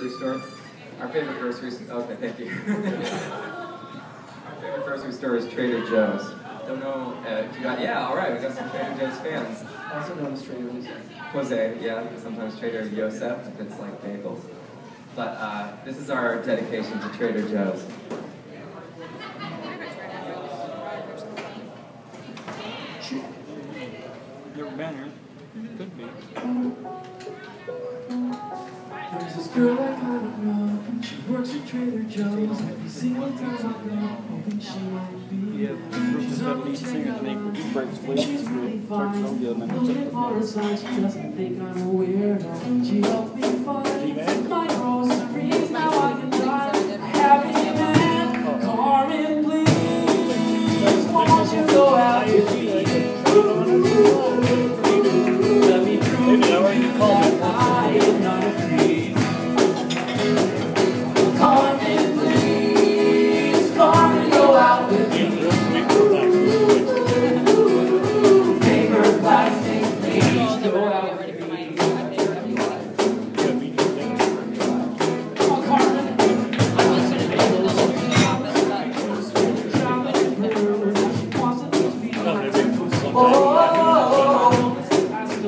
grocery store? Our favorite grocery store. Okay, thank you. Our favorite grocery store is Trader Joe's. Don't know uh, you got. Yeah, all right. We got some Trader Joe's fans. Also known as Trader Jose. Jose, yeah, sometimes Trader Yosef if it's like bagels. But uh, this is our dedication to Trader Joe's. Never been here. Could be. There's this girl I kinda know. She works at Trader Joe's. Every single time I go, hoping she might be. Yeah, of seventy singers make breaks She's really fine. And Looking for a sign, she doesn't think I'm a weirdo. She helps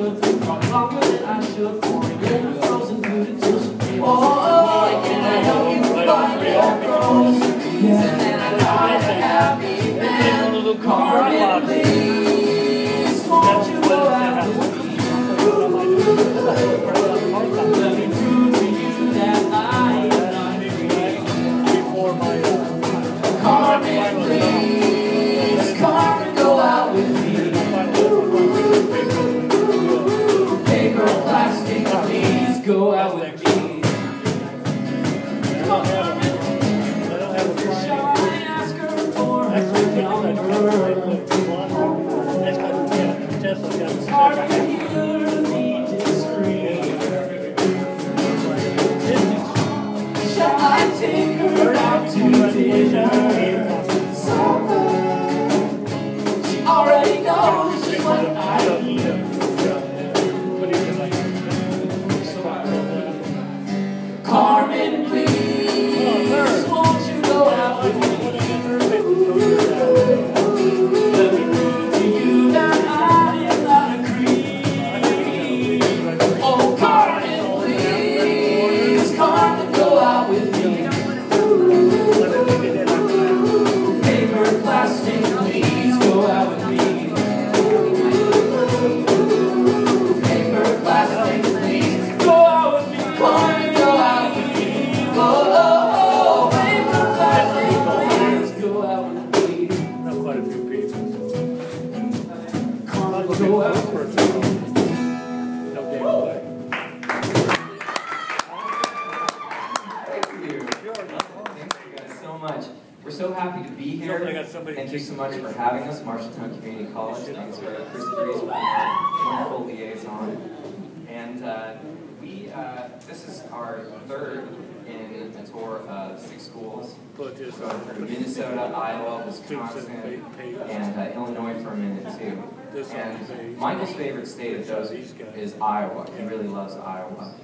I stood longer than I should her what you. Thank you guys so much. We're so happy to be here. I got somebody Thank you so much for having us, Marshalltown Community College. Thanks for Chris Breeze for being wonderful liaison. And uh, we, uh, this is our third in a tour of six schools. Put this Going on. through Minnesota, Iowa, Wisconsin, and uh, Illinois for a minute too. And Michael's favorite state of those is Iowa. He really loves Iowa.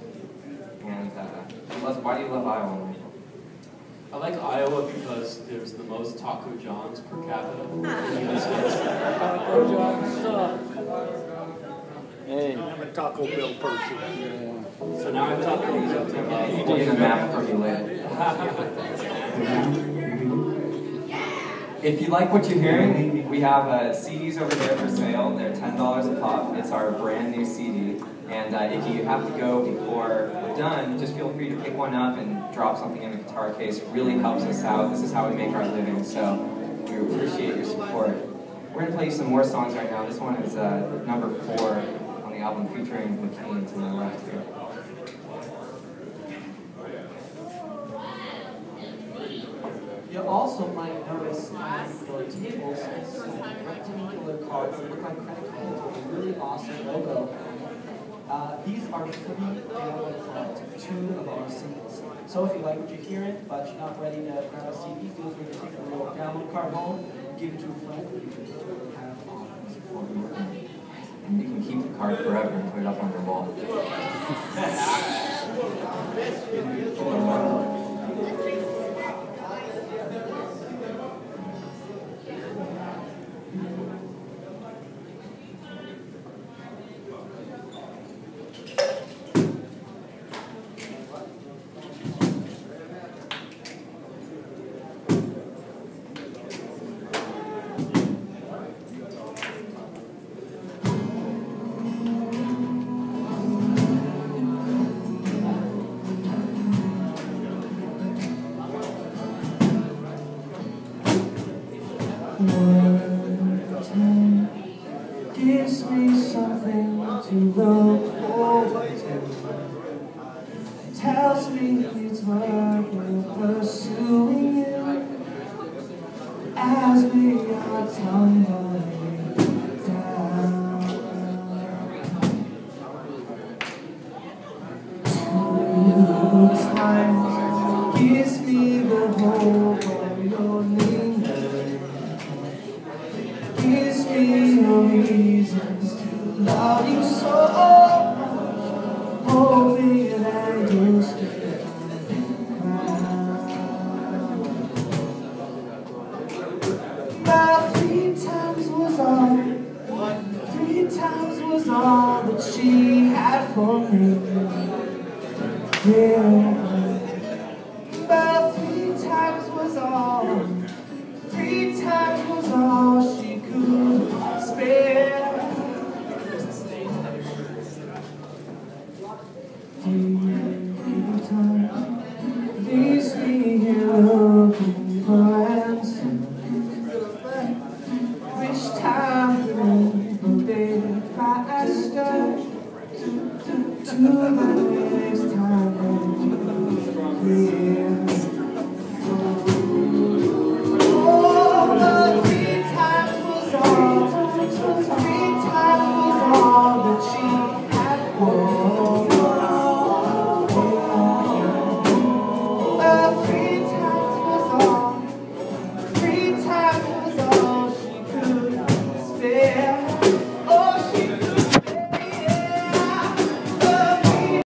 And he loves, why do you love Iowa, I like Iowa because there's the most Taco Johns per capita in the United States. Hey. I'm a Taco Bell person. So now I'm Taco We'll get a map from you later. If you like what you're hearing, we have uh, CDs over there for sale. They're ten dollars a pop. It's our brand new CD. And uh, if you have to go before we're done, just feel free to pick one up and drop something in the guitar case. It really helps us out. This is how we make our living. So we appreciate your support. We're gonna play you some more songs right now. This one is uh, number four on the album featuring McCain to my left here. You also might notice on the tables some rectangular cards that look like credit cards with a really awesome logo. These are free download cards of two of our singles. So if you like what you're hearing, but you're not ready to grab a CD, feel free to take a little download card home, give it to a friend, and you can have on for. And you can keep the card forever and put it up on your wall. gives me something to look forward to. Tells me it's worth pursuing you as we are tumbling down. Two times gives me the hope of your lingering. Gives me reasons to love you so. Hoping that you'll stay three times was all, three times was all that she had for me. Yeah.